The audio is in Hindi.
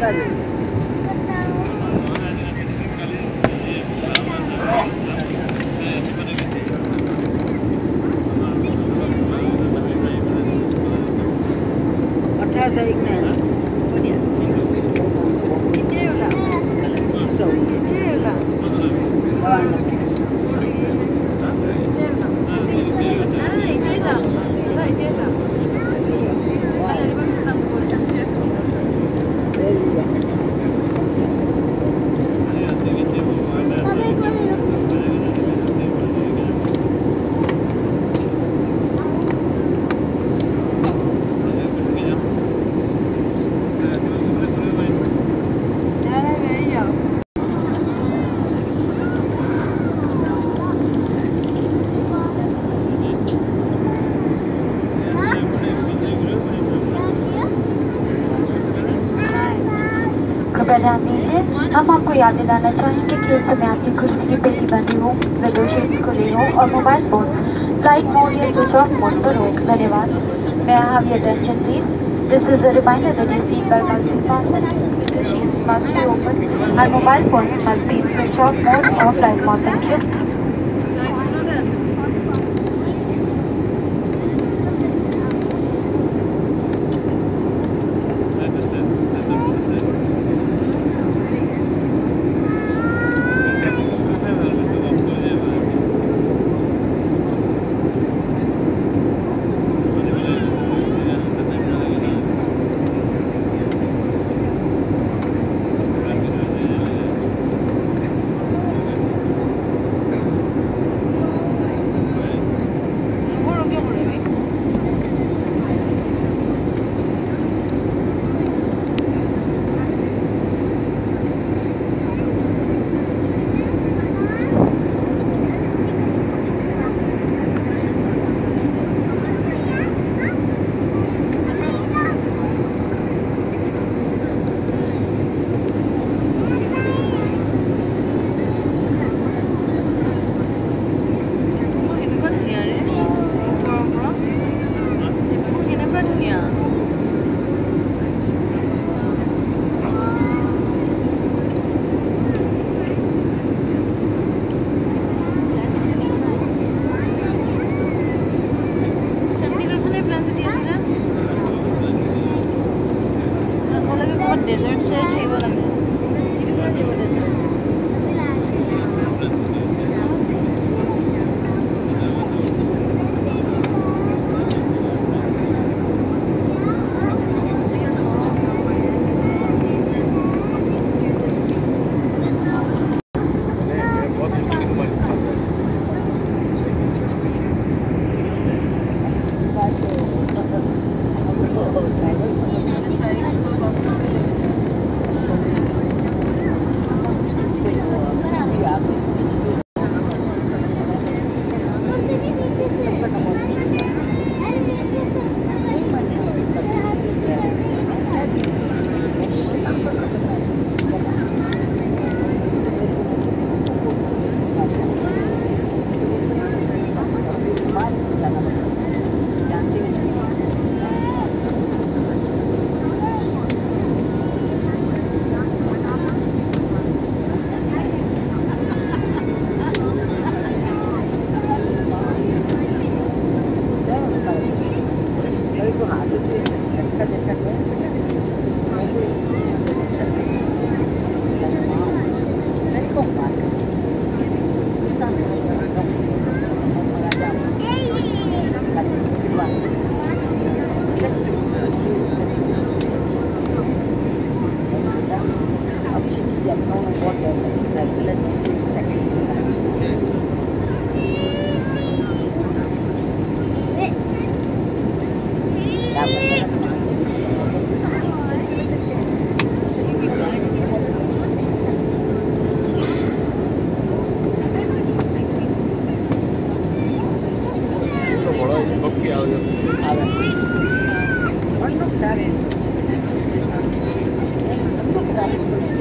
अठारह तारीख में है स्टोव पर ध्यान दीजिए। हम आपको याद दिलाना चाहेंगे कि इस समय आपकी कुर्सी की पेटी बंदी हो विंडो शीट खुले हो और मोबाइल फ़ोन फ़्लाइट मोड या स्विच ऑफ़ मोड पर हो। धन्यवाद। May have your attention please this is reminder that you seat belt must be mobile phone must switch off mode और flight mode thank you gracias. este audio. A ver. ¿Cuándo sale? ¿Cuándo sale?